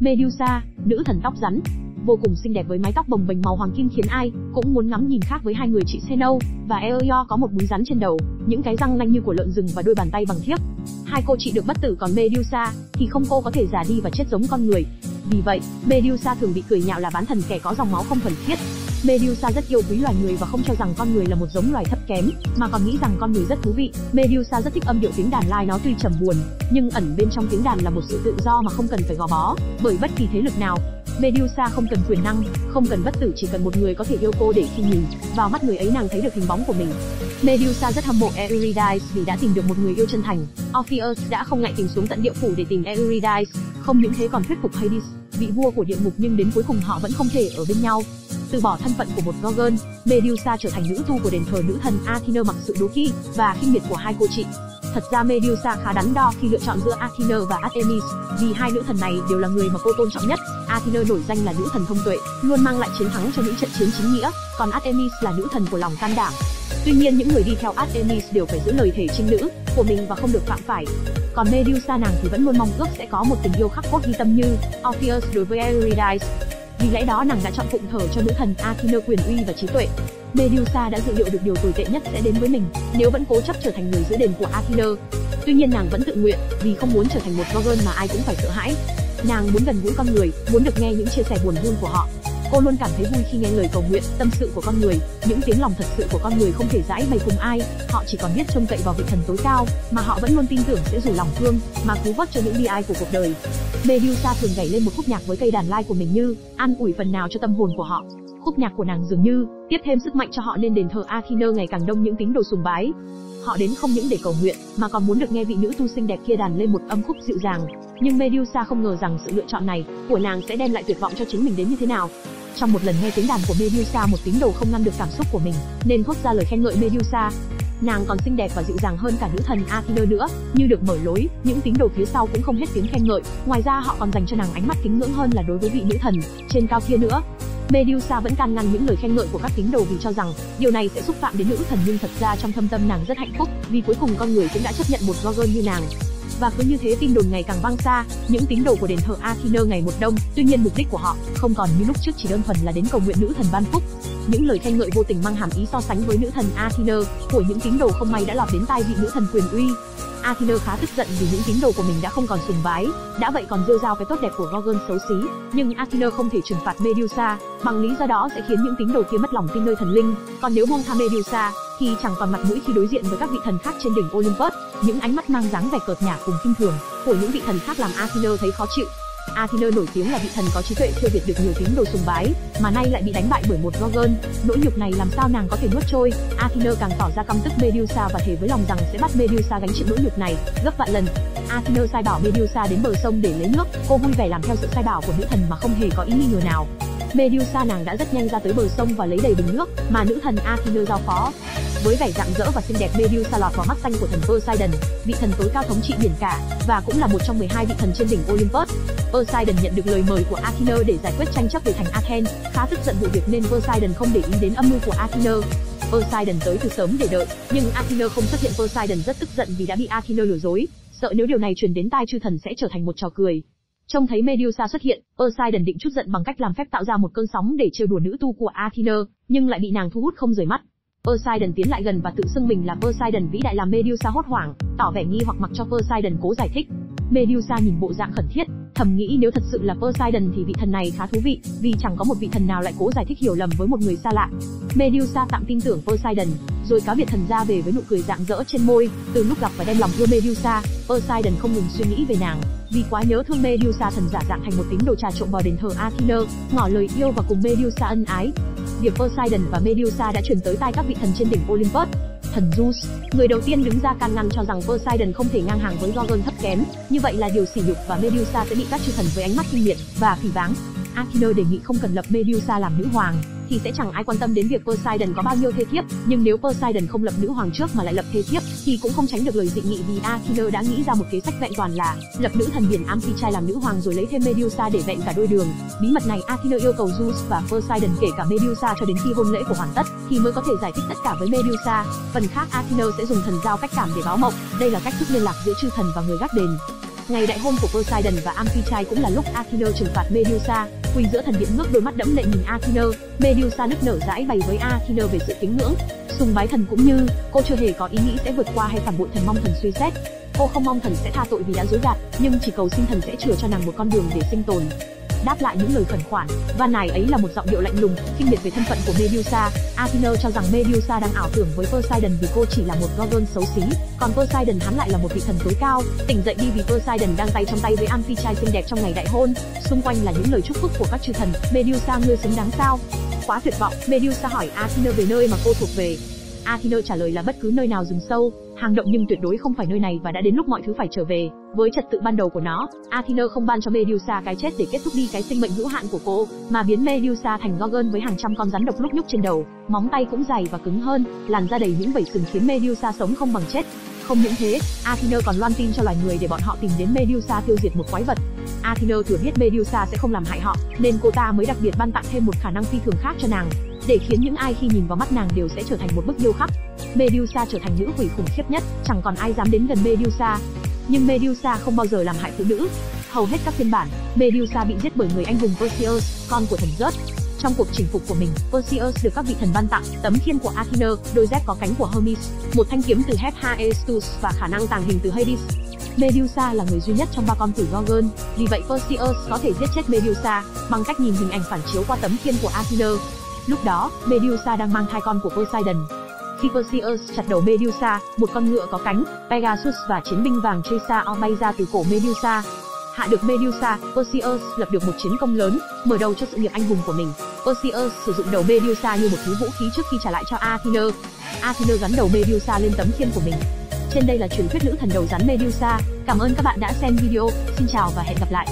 Medusa, nữ thần tóc rắn, vô cùng xinh đẹp với mái tóc bồng bềnh màu hoàng kim khiến ai cũng muốn ngắm nhìn khác với hai người chị Seno và Eoyo có một búi rắn trên đầu, những cái răng nanh như của lợn rừng và đôi bàn tay bằng thiếc. Hai cô chị được bất tử còn Medusa thì không cô có thể già đi và chết giống con người. Vì vậy, Medusa thường bị cười nhạo là bán thần kẻ có dòng máu không thuần khiết. Medusa rất yêu quý loài người và không cho rằng con người là một giống loài thấp kém, mà còn nghĩ rằng con người rất thú vị. Medusa rất thích âm điệu tiếng đàn lai nó tuy trầm buồn, nhưng ẩn bên trong tiếng đàn là một sự tự do mà không cần phải gò bó bởi bất kỳ thế lực nào. Medusa không cần quyền năng, không cần bất tử chỉ cần một người có thể yêu cô để khi nhìn vào mắt người ấy nàng thấy được hình bóng của mình. Medusa rất hâm mộ Eurydice vì đã tìm được một người yêu chân thành. Orpheus đã không ngại tìm xuống tận địa phủ để tìm Eurydice, không những thế còn thuyết phục Hades, vị vua của địa ngục nhưng đến cuối cùng họ vẫn không thể ở bên nhau. Từ bỏ thân phận của một Gorgon, Medusa trở thành nữ tu của đền thờ nữ thần Athena mặc sự đố kỵ và khinh miệt của hai cô chị. Thật ra Medusa khá đắn đo khi lựa chọn giữa Athena và Artemis, vì hai nữ thần này đều là người mà cô tôn trọng nhất. Athena nổi danh là nữ thần thông tuệ, luôn mang lại chiến thắng cho những trận chiến chính nghĩa, còn Artemis là nữ thần của lòng can đảm. Tuy nhiên những người đi theo Artemis đều phải giữ lời thể trinh nữ của mình và không được phạm phải. Còn Medusa nàng thì vẫn luôn mong ước sẽ có một tình yêu khắc cốt ghi tâm như Orpheus đối với Eurydice. Vì lẽ đó nàng đã chọn phụng thờ cho nữ thần Athena quyền uy và trí tuệ. Medusa đã dự liệu được điều tồi tệ nhất sẽ đến với mình nếu vẫn cố chấp trở thành người giữ đền của Athena. Tuy nhiên nàng vẫn tự nguyện vì không muốn trở thành một Gorgon mà ai cũng phải sợ hãi. Nàng muốn gần gũi con người, muốn được nghe những chia sẻ buồn vui của họ. Cô luôn cảm thấy vui khi nghe lời cầu nguyện, tâm sự của con người, những tiếng lòng thật sự của con người không thể giải bày cùng ai, họ chỉ còn biết trông cậy vào vị thần tối cao, mà họ vẫn luôn tin tưởng sẽ rủ lòng thương, mà cứu vớt cho những bi ai của cuộc đời. Medusa thường gảy lên một khúc nhạc với cây đàn lai của mình như an ủi phần nào cho tâm hồn của họ. Khúc nhạc của nàng dường như tiếp thêm sức mạnh cho họ nên đền thờ Athena ngày càng đông những tín đồ sùng bái. Họ đến không những để cầu nguyện, mà còn muốn được nghe vị nữ tu sinh đẹp kia đàn lên một âm khúc dịu dàng. Nhưng Medusa không ngờ rằng sự lựa chọn này của nàng sẽ đem lại tuyệt vọng cho chính mình đến như thế nào. Trong một lần nghe tiếng đàn của Medusa một tín đồ không ngăn được cảm xúc của mình, nên thốt ra lời khen ngợi Medusa. Nàng còn xinh đẹp và dịu dàng hơn cả nữ thần Athena nữa, như được mở lối, những tín đồ phía sau cũng không hết tiếng khen ngợi, ngoài ra họ còn dành cho nàng ánh mắt kính ngưỡng hơn là đối với vị nữ thần trên cao kia nữa. Medusa vẫn can ngăn những lời khen ngợi của các tín đồ vì cho rằng điều này sẽ xúc phạm đến nữ thần nhưng thật ra trong thâm tâm nàng rất hạnh phúc, vì cuối cùng con người cũng đã chấp nhận một Gorgon như nàng. Và cứ như thế tin đồn ngày càng vang xa, những tín đồ của đền thờ Athena ngày một đông, tuy nhiên mục đích của họ không còn như lúc trước chỉ đơn thuần là đến cầu nguyện nữ thần ban phúc. Những lời khen ngợi vô tình mang hàm ý so sánh với nữ thần Athena của những tín đồ không may đã lọt đến tai vị nữ thần quyền uy. Athena khá tức giận vì những tín đồ của mình đã không còn sùng bái, đã vậy còn rêu rao cái tốt đẹp của Gorgon xấu xí, nhưng Athena không thể trừng phạt Medusa, bằng lý do đó sẽ khiến những tín đồ kia mất lòng tin nơi thần linh, còn nếu buông tha Medusa khi chẳng còn mặt mũi khi đối diện với các vị thần khác trên đỉnh Olympus. Những ánh mắt mang dáng vẻ cợt nhả cùng khinh thường của những vị thần khác làm Athena thấy khó chịu. Athena nổi tiếng là vị thần có trí tuệ chưa việt được nhiều tín đồ sùng bái, mà nay lại bị đánh bại bởi một Gorgon. Nỗi nhục này làm sao nàng có thể nuốt trôi? Athena càng tỏ ra căm tức Medusa và thề với lòng rằng sẽ bắt Medusa gánh chịu nỗi nhục này gấp vạn lần. Athena sai bảo Medusa đến bờ sông để lấy nước, cô vui vẻ làm theo sự sai bảo của nữ thần mà không hề có ý nghi ngờ nào. Medusa nàng đã rất nhanh ra tới bờ sông và lấy đầy bình nước mà nữ thần Athena giao phó. Với vẻ rạng rỡ và xinh đẹp Medusa lọt vào mắt xanh của thần Poseidon, vị thần tối cao thống trị biển cả và cũng là một trong 12 vị thần trên đỉnh Olympus. Poseidon nhận được lời mời của Athena để giải quyết tranh chấp về thành Athens, khá tức giận vụ việc nên Poseidon không để ý đến âm mưu của Athena. Poseidon tới từ sớm để đợi, nhưng Athena không xuất hiện Poseidon rất tức giận vì đã bị Athena lừa dối, sợ nếu điều này truyền đến tai chư thần sẽ trở thành một trò cười. Trông thấy Medusa xuất hiện, Poseidon định chút giận bằng cách làm phép tạo ra một cơn sóng để trêu đùa nữ tu của Athena, nhưng lại bị nàng thu hút không rời mắt. Poseidon tiến lại gần và tự xưng mình là Poseidon vĩ đại làm Medusa hốt hoảng, tỏ vẻ nghi hoặc mặc cho Poseidon cố giải thích. Medusa nhìn bộ dạng khẩn thiết, thầm nghĩ nếu thật sự là Poseidon thì vị thần này khá thú vị, vì chẳng có một vị thần nào lại cố giải thích hiểu lầm với một người xa lạ. Medusa tạm tin tưởng Poseidon, rồi cáo biệt thần ra về với nụ cười rạng rỡ trên môi. Từ lúc gặp và đem lòng yêu Medusa, Poseidon không ngừng suy nghĩ về nàng, vì quá nhớ thương Medusa thần giả dạng thành một tín đồ trà trộn vào đền thờ Athena, ngỏ lời yêu và cùng Medusa ân ái. Việc Poseidon và Medusa đã truyền tới tai các vị thần trên đỉnh Olympus. Thần Zeus, người đầu tiên đứng ra can ngăn cho rằng Poseidon không thể ngang hàng với Gorgon thấp kém, như vậy là điều sỉ nhục và Medusa sẽ bị các chư thần với ánh mắt kinh miệt và phỉ báng. Athena đề nghị không cần lập Medusa làm nữ hoàng, thì sẽ chẳng ai quan tâm đến việc Poseidon có bao nhiêu thê thiếp, nhưng nếu Poseidon không lập nữ hoàng trước mà lại lập thê thiếp, thì cũng không tránh được lời dị nghị vì Athena đã nghĩ ra một kế sách vẹn toàn là lập nữ thần biển Amphitrite làm nữ hoàng rồi lấy thêm Medusa để vẹn cả đôi đường. Bí mật này Athena yêu cầu Zeus và Poseidon kể cả Medusa cho đến khi hôn lễ của hoàn tất thì mới có thể giải thích tất cả với Medusa. Phần khác Athena sẽ dùng thần giao cách cảm để báo mộng, đây là cách thức liên lạc giữa chư thần và người gác đền. Ngày đại hôn của Poseidon và Amphitrite cũng là lúc Athena trừng phạt Medusa, quỳ giữa thần điện ngước đôi mắt đẫm lệ nhìn Athena. Medusa nức nở rãi bày với Athena về sự kính ngưỡng, sùng bái thần cũng như cô chưa hề có ý nghĩ sẽ vượt qua hay phản bội thần mong thần suy xét. Cô không mong thần sẽ tha tội vì đã dối gạt, nhưng chỉ cầu xin thần sẽ chừa cho nàng một con đường để sinh tồn đáp lại những lời khẩn khoản. Và nài ấy là một giọng điệu lạnh lùng, kinh biệt về thân phận của medusa. Athena cho rằng medusa đang ảo tưởng với poseidon vì cô chỉ là một gorgon xấu xí, còn poseidon hắn lại là một vị thần tối cao. Tỉnh dậy đi vì poseidon đang tay trong tay với amphitrite xinh đẹp trong ngày đại hôn. Xung quanh là những lời chúc phúc của các chư thần. Medusa ngươi xứng đáng sao? Quá tuyệt vọng. Medusa hỏi athena về nơi mà cô thuộc về. Athena trả lời là bất cứ nơi nào rừng sâu, hang động nhưng tuyệt đối không phải nơi này và đã đến lúc mọi thứ phải trở về với trật tự ban đầu của nó. Athena không ban cho Medusa cái chết để kết thúc đi cái sinh mệnh hữu hạn của cô, mà biến Medusa thành Gorgon với hàng trăm con rắn độc lúc nhúc trên đầu, móng tay cũng dày và cứng hơn, làn da đầy những vảy sừng khiến Medusa sống không bằng chết. Không những thế, Athena còn loan tin cho loài người để bọn họ tìm đến Medusa tiêu diệt một quái vật. Athena thừa biết Medusa sẽ không làm hại họ, nên cô ta mới đặc biệt ban tặng thêm một khả năng phi thường khác cho nàng, để khiến những ai khi nhìn vào mắt nàng đều sẽ trở thành một bức điêu khắc. Medusa trở thành nữ quỷ khủng khiếp nhất, chẳng còn ai dám đến gần Medusa. Nhưng Medusa không bao giờ làm hại phụ nữ. Hầu hết các phiên bản, Medusa bị giết bởi người anh hùng Perseus, con của thần Zeus. Trong cuộc chinh phục của mình, Perseus được các vị thần ban tặng tấm khiên của Athena, đôi dép có cánh của Hermes, một thanh kiếm từ Hephaestus và khả năng tàng hình từ Hades. Medusa là người duy nhất trong ba con tử Gorgon, vì vậy Perseus có thể giết chết Medusa bằng cách nhìn hình ảnh phản chiếu qua tấm khiên của Athena. Lúc đó, Medusa đang mang thai con của Poseidon. Khi Perseus chặt đầu Medusa, một con ngựa có cánh, Pegasus và chiến binh vàng Chrysaor bay ra từ cổ Medusa. Hạ được Medusa, Perseus lập được một chiến công lớn, mở đầu cho sự nghiệp anh hùng của mình. Perseus sử dụng đầu Medusa như một thứ vũ khí trước khi trả lại cho Athena. Athena gắn đầu Medusa lên tấm khiên của mình. Trên đây là truyền thuyết nữ thần đầu rắn Medusa. Cảm ơn các bạn đã xem video. Xin chào và hẹn gặp lại.